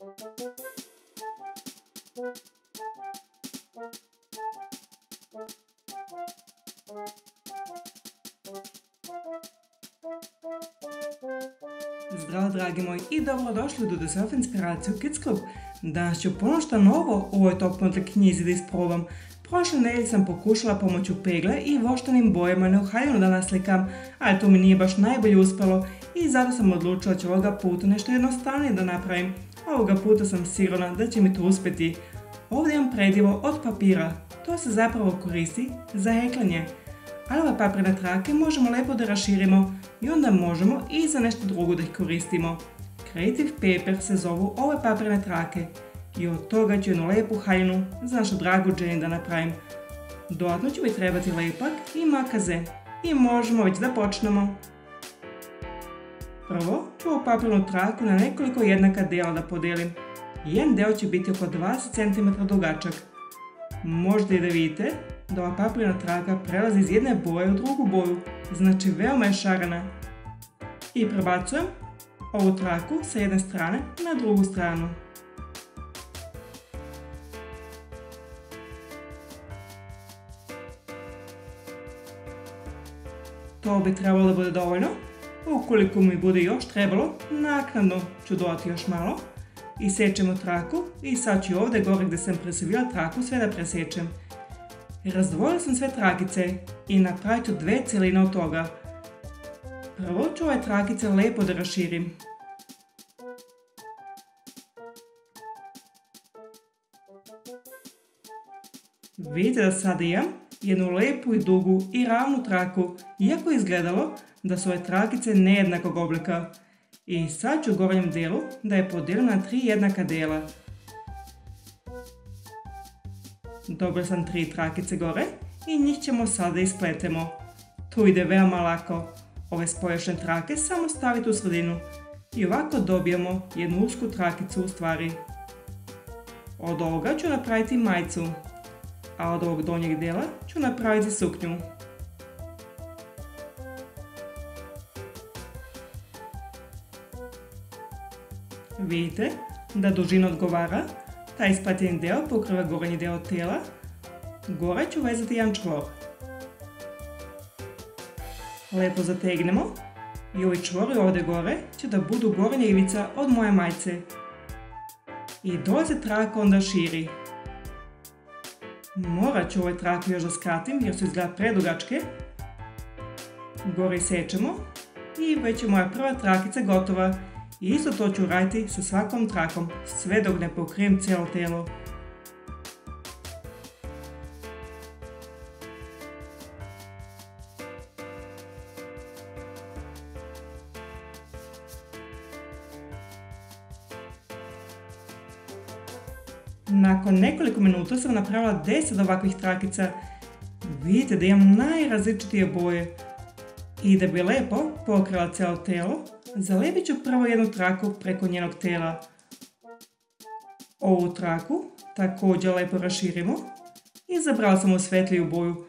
Zdravo dragi moji i dobrodošli u Dudeself Inspiraciju Kids Club. Danas ću novo u ovoj top model knjizi da isprobam. Prošle nedelje sam pokušala pomoću pegle i voštanim bojama neuhaljeno da naslikam, ali to mi nije baš najbolje uspjelo i zato sam odlučila da ću ovoga puta nešto jednostavnije da napravim. Ovoga puta sam sigurna da će mi to uspjeti. Ovdje imam predivo od papira. To se zapravo koristi za heklanje. Ali ove papirne trake možemo lijepo da raširimo i onda možemo i za nešto drugo da ih koristimo. Creative Paper se zovu ove papirne trake i od toga ću jednu lijepu haljinu za našu dragu Jenny da napravim. Dodatno će mi trebati lepak i makaze i možemo već da počnemo. Prvo ću ovu papirnu traku na nekoliko jednaka dela da podelim. Jedan deo će biti oko 20 cm dugačak. Možete i da vidite da ova papirna traka prelazi iz jedne boje u drugu boju, znači veoma je šarana. I prebacujem ovu traku sa jedne strane na drugu stranu. To bi trebalo da bude dovoljno. Ukoliko mi bude još trebalo, naknadno ću dodati još malo. I sečemo traku i sad ću ovdje gore gdje sam presavila traku sve da presečem. Razdvojila sam sve trakice i napravit ću dve cijeline od toga. Prvo ću ove trakice lijepo da raširim. Vidite da sad imam jednu lijepu i dugu i ravnu traku, iako je izgledalo da su ove trakice nejednakog oblika. I sad ću u gornjem dijelu da je podijelim na tri jednaka dijela. Dobro sam tri trakice gore i njih ćemo sada ispletemo. Tu ide veoma lako. Ove spoješne trake samo stavite u sredinu i ovako dobijemo jednu usku trakicu u stvari. Od ovoga ću napraviti majcu, a od ovog donjeg dijela ću napraviti suknju. Vidite da dužina odgovara, taj isplatjeni dio pokriva gornji dio tijela. Gore ću vezati jedan čvor. Lepo zategnemo i ovi čvori ovdje gore će da budu gornja od moje majce. I dole se traka onda širi. Morat ću ovaj trak jer su izgleda predugačke. Gore sečemo i već je moja prva trakica gotova. I isto to ću raditi sa svakom trakom, sve dok ne pokrijem cijelo tijelo. Nakon nekoliko minuta sam napravila 10 ovakvih trakica. Vidite da imam najrazličitije boje. I da bi lijepo pokrila cijelo tijelo, Zalepit ću prvo jednu traku preko njenog tijela. Ovu traku također lepo raširimo i zabrala sam u svetliju boju,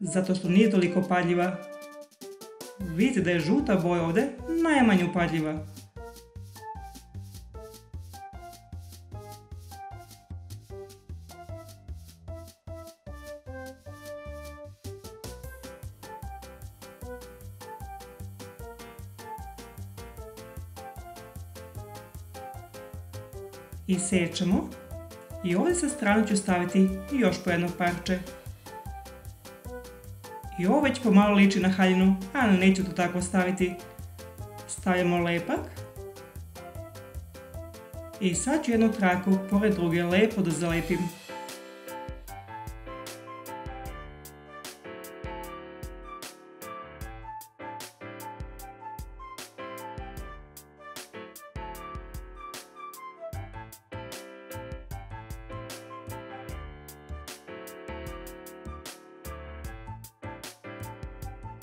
zato što nije toliko padljiva. Vidite da je žuta boja ovdje najmanje upadljiva. I sečemo i ovdje sa strane ću staviti još po jedno parče. I ovo već pomalo liči na haljinu, ali neću to tako staviti. Stavljamo lepak. I sad ću jednu traku pored druge lepo da zalepim.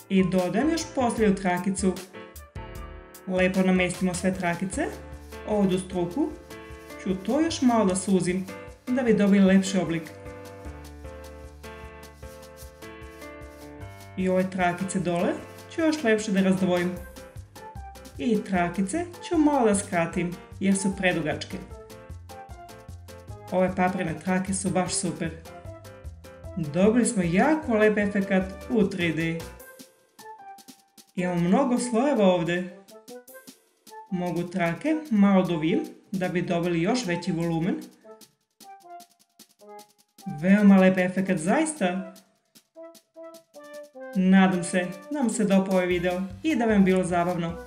I dodajem još posljednju trakicu. Lepo namestimo sve trakice. Ovdje struku ću to još malo da suzim da bi dobili lepši oblik. I ove trakice dole ću još lepše da razdvojim. I trakice ću malo da skratim jer su predugačke. Ove paprine trake su baš super. Dobili smo jako lep efekat u 3D. Imamo mnogo slojeva ovdje. Mogu trake malo dovim da bi dobili još veći volumen. Veoma lep efekat zaista. Nadam se da vam se dopao ovaj video i da vam bilo zabavno.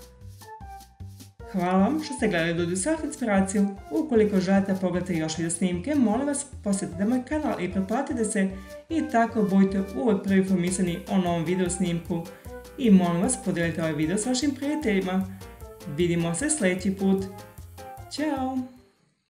Hvala vam što ste gledali do Surf Inspiraciju. Ukoliko želite pogledati još video snimke, molim vas posjetite moj kanal i pretplatite se i tako budite uvijek prvi informisani o novom video snimku. I molim vas podijelite ovaj video s vašim prijateljima. Vidimo se sljedeći put. Ćao!